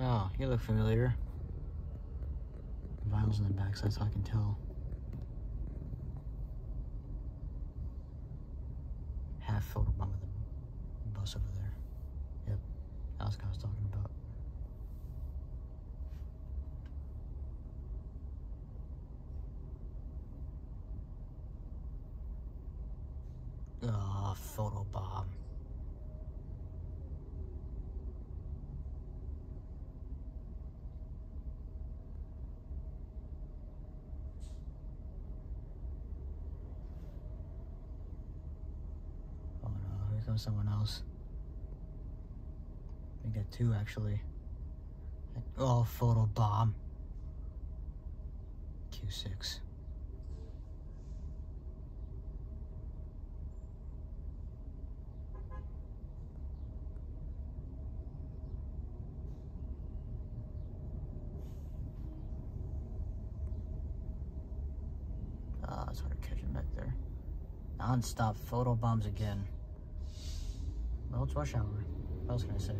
Oh, you look familiar. Vinyls in the back, so I can tell. Half photo bomb of the bus over there. Yep, that's what I was talking about. Oh, photo bomb. Comes someone else. We got two actually. Oh, photo bomb. Q6. Ah, oh, it's hard to catch him back there. Non-stop photo bombs again. Well, it's rush hour. What else can I say?